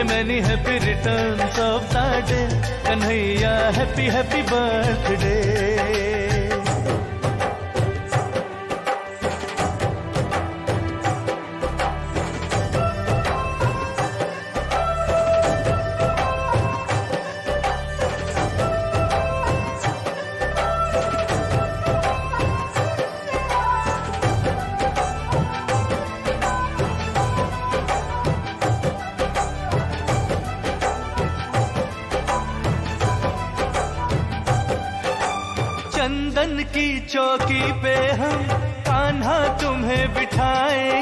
A many happy return of the day. Kanhaiya happy happy birthday. चंदन की चौकी पे हम कान्हा तुम्हें बिठाए।